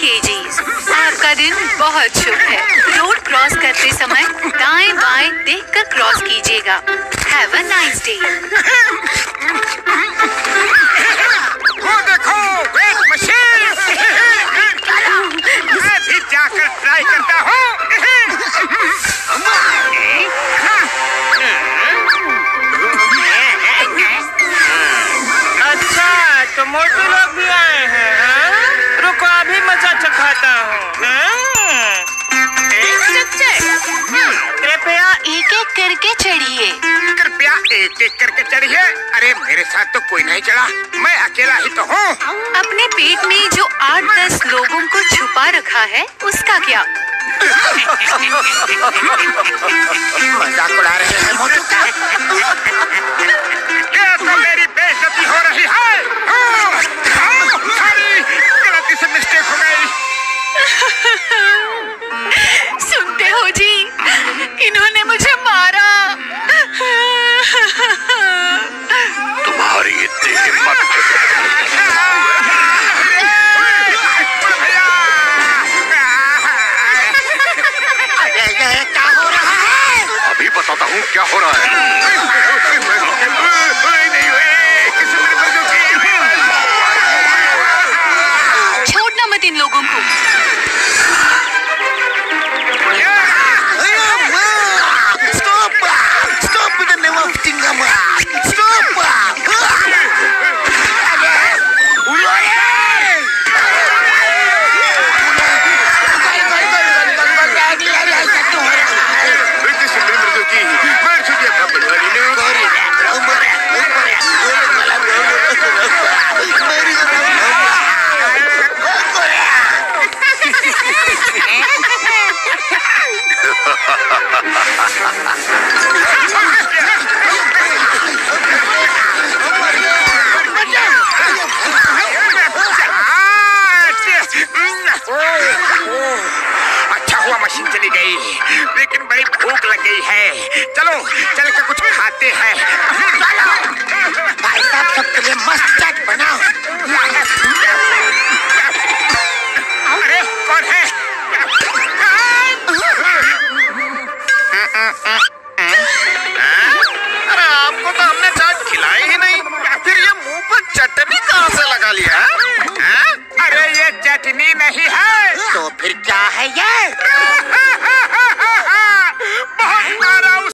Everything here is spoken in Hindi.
केजीज। आपका दिन बहुत शुभ है। रोड क्रॉस करते समय दाएँ बाएँ देखकर क्रॉस कीजिएगा। हैव अ नाइस डे वो देखो वेट मशीन। मैं भी जाकर ट्राई करता हूँ। अच्छा तो मोटे लोग भी करके चढ़िए। कृपया एक एक करके चढ़िए। अरे मेरे साथ तो कोई नहीं चढ़ा। मैं अकेला ही तो हूँ। अपने पेट में जो आठ दस लोगों को छुपा रखा है उसका क्या? मज़ाक उड़ा रहे हैं मोटू। का इन्होंने मुझे मारा। तुम्हारी इतनी हिम्मत। क्या हो रहा है? अभी बताता हूँ क्या हो रहा है। चली गई। लेकिन बड़ी भूख लग गई है। चलो चल के कुछ खाते हैं। भाई साहब सबके लिए मस्त चाट बनाओ। अरे कौन है? अरे आपको तो हमने चाट खिलाई ही नहीं। फिर ये मुँह पर चटनी कहाँ से लगा लिया हाँ? अरे ये चटनी नहीं है। तो फिर क्या है ये?